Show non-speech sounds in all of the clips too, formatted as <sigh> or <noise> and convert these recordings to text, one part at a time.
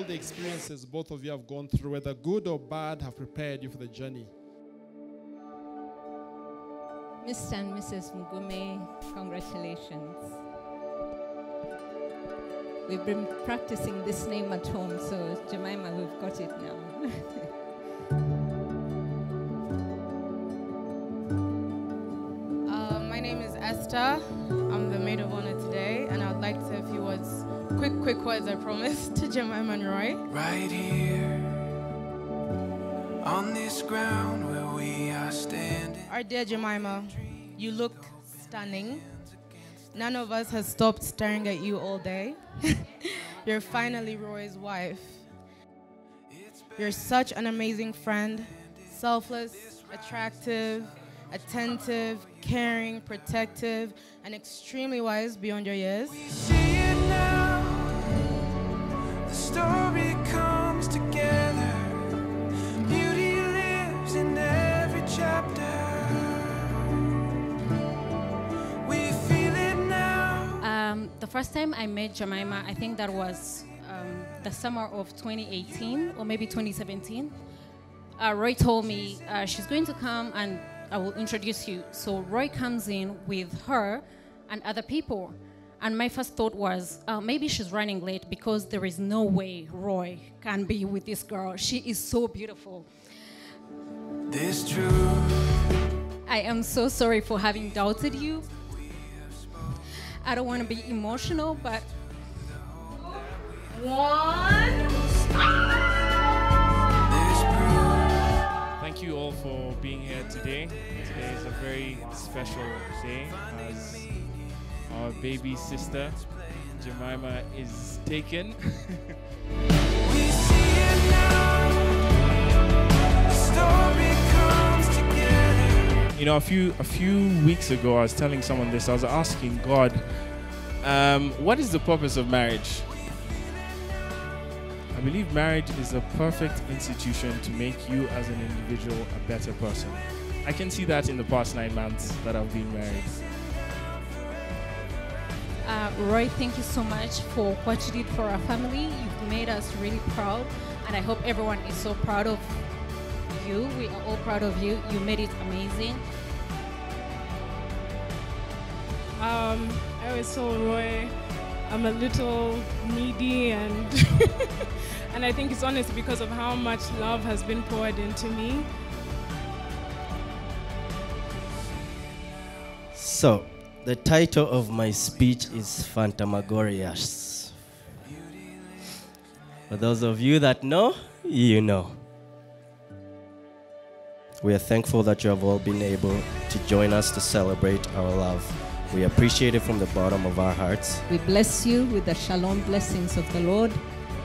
all the experiences both of you have gone through, whether good or bad, have prepared you for the journey. Mr. and Mrs. Mugume, congratulations. We've been practicing this name at home, so Jemima, we've got it now. <laughs> Uh, my name is Esther. I'm the maid of honor today, and I'd like to a few words, quick, quick words, I promise, <laughs> to Jemima and Roy. Right here on this ground where we are standing. Our dear Jemima, you look stunning. None of us has stopped staring at you all day. <laughs> You're finally Roy's wife. You're such an amazing friend, selfless, attractive, attentive, caring, protective, and extremely wise beyond your years. See it now. The story comes together. Beauty lives in every chapter. We feel it now. Um, the first time I met Jemima, I think that was um, the summer of 2018 or maybe 2017. Uh, Roy told me uh, she's going to come and I will introduce you. So Roy comes in with her and other people. And my first thought was, uh, maybe she's running late because there is no way Roy can be with this girl. She is so beautiful. This truth. I am so sorry for having doubted you. I don't want to be emotional, but This special day as our baby sister Jemima is taken. <laughs> We see it now. The story comes together. you know, a few a few weeks ago, I was telling someone this. I was asking God, um, what is the purpose of marriage? I believe marriage is a perfect institution to make you as an individual a better person. I can see that in the past nine months that I've been married. uh, Roy, thank you so much for what you did for our family. You've made us really proud, and I hope everyone is so proud of you. We are all proud of you. You made it amazing. Um, I always told Roy I'm a little needy and <laughs> and I think it's honest because of how much love has been poured into me. So, the title of my speech is Phantasmagorious. For those of you that know, you know. We are thankful that you have all been able to join us to celebrate our love. We appreciate it from the bottom of our hearts. We bless you with the shalom blessings of the Lord,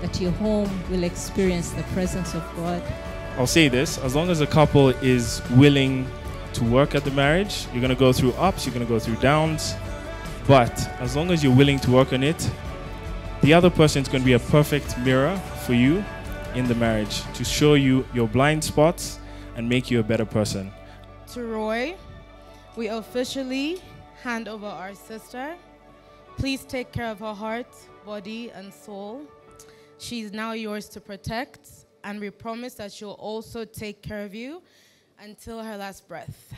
that your home will experience the presence of God. I'll say this as long as a couple is willing to work at the marriage, you're going to go through ups, you're going to go through downs. But as long as you're willing to work on it, the other person is going to be a perfect mirror for you in the marriage to show you your blind spots and make you a better person. To Roy, we officially hand over our sister. Please take care of her heart, body, and soul. She's now yours to protect, and we promise that she'll also take care of you until her last breath.